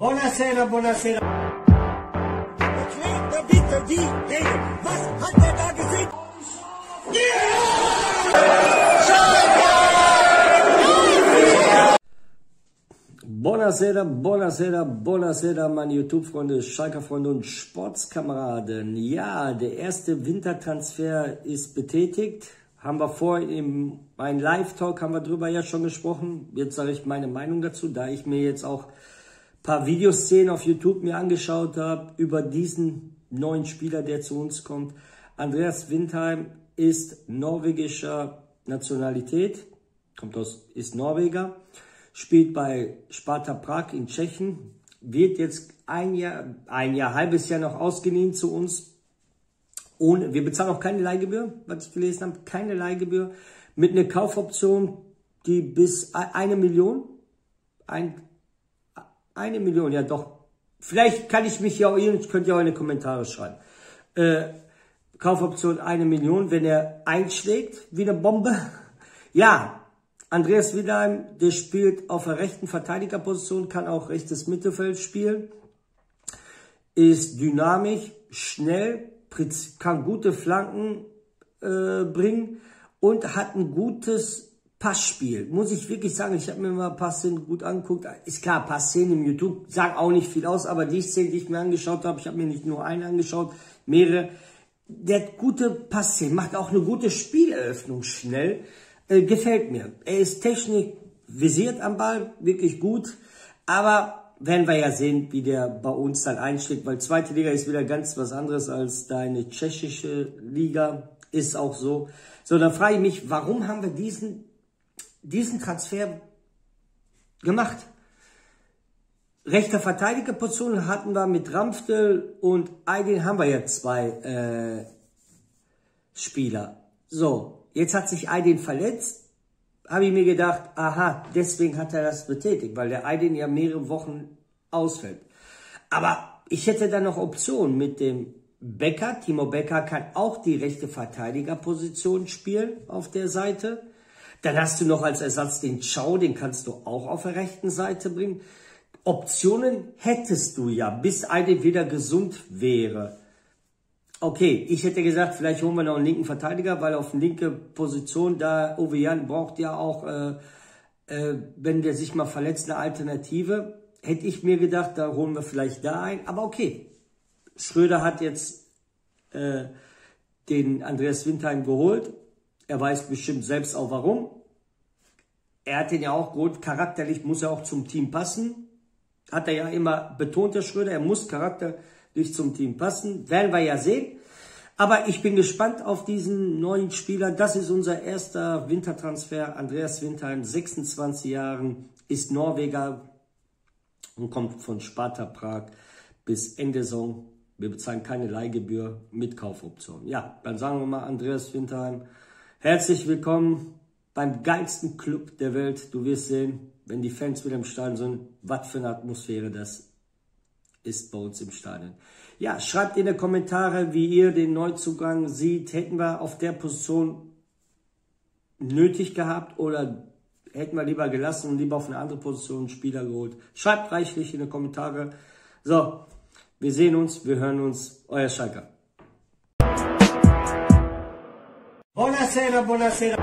Buonasera, buonasera. Bitte die Regel. Was hat er da gesehen? Buonasera, buonasera, buonasera, meine YouTube-Freunde, Schalker-Freunde und Sportskameraden. Ja, der erste Wintertransfer ist betätigt. Haben wir vor im mein Live-Talk haben wir drüber ja schon gesprochen. Jetzt sage ich meine Meinung dazu, da ich mir jetzt auch paar Videoszenen auf YouTube mir angeschaut habe über diesen neuen Spieler, der zu uns kommt. Andreas Windheim ist norwegischer Nationalität, kommt aus, ist Norweger spielt bei Sparta Prag in Tschechien, wird jetzt ein Jahr, ein Jahr, halbes Jahr noch ausgeliehen zu uns. Ohne, wir bezahlen auch keine Leihgebühr, was ich gelesen habe, keine Leihgebühr, mit einer Kaufoption, die bis eine Million, ein, eine Million, ja doch, vielleicht kann ich mich ja auch, ihr könnt ja auch in die Kommentare schreiben. Äh, Kaufoption eine Million, wenn er einschlägt, wie eine Bombe. Ja, Andreas Wiedheim, der spielt auf der rechten Verteidigerposition, kann auch rechtes Mittelfeld spielen, ist dynamisch, schnell, kann gute Flanken äh, bringen und hat ein gutes Passspiel. Muss ich wirklich sagen, ich habe mir mal ein paar Szenen gut angeguckt. Ist klar, ein paar Szenen im YouTube sagen auch nicht viel aus, aber die Szenen, die ich mir angeschaut habe, ich habe mir nicht nur eine angeschaut, mehrere. Der hat gute Passszenen, macht auch eine gute Spieleröffnung schnell. Äh, gefällt mir. Er ist technisch visiert am Ball, wirklich gut. Aber werden wir ja sehen, wie der bei uns dann einschlägt, weil zweite Liga ist wieder ganz was anderes als deine tschechische Liga. Ist auch so. So, dann frage ich mich, warum haben wir diesen, diesen Transfer gemacht? Rechter Verteidigerposition hatten wir mit Ramftel und Aydin haben wir ja zwei äh, Spieler. So, Jetzt hat sich Aydin verletzt. Habe ich mir gedacht, aha, deswegen hat er das betätigt, weil der Aydin ja mehrere Wochen ausfällt. Aber ich hätte dann noch Optionen mit dem Becker. Timo Becker kann auch die rechte Verteidigerposition spielen auf der Seite. Dann hast du noch als Ersatz den Chau, den kannst du auch auf der rechten Seite bringen. Optionen hättest du ja, bis Aydin wieder gesund wäre. Okay, ich hätte gesagt, vielleicht holen wir noch einen linken Verteidiger, weil auf linke Position, da Ovejan braucht ja auch, äh, äh, wenn der sich mal verletzt, eine Alternative. Hätte ich mir gedacht, da holen wir vielleicht da ein. Aber okay, Schröder hat jetzt äh, den Andreas Windheim geholt. Er weiß bestimmt selbst auch warum. Er hat den ja auch geholt. Charakterlich muss er auch zum Team passen. Hat er ja immer betont, der Schröder. Er muss charakterlich zum Team passen. Werden wir ja sehen. Aber ich bin gespannt auf diesen neuen Spieler. Das ist unser erster Wintertransfer. Andreas Winterheim, 26 Jahren, ist Norweger und kommt von Sparta Prag bis Ende Saison. Wir bezahlen keine Leihgebühr mit Kaufoption. Ja, dann sagen wir mal Andreas Winterheim, herzlich willkommen beim geilsten Club der Welt. Du wirst sehen, wenn die Fans wieder im Stadion sind, was für eine Atmosphäre das ist bei uns im Stadion. Ja, schreibt in die Kommentare, wie ihr den Neuzugang seht. Hätten wir auf der Position nötig gehabt oder hätten wir lieber gelassen und lieber auf eine andere Position einen Spieler geholt? Schreibt reichlich in die Kommentare. So, wir sehen uns, wir hören uns. Euer Schalker. Buonasera, buonasera.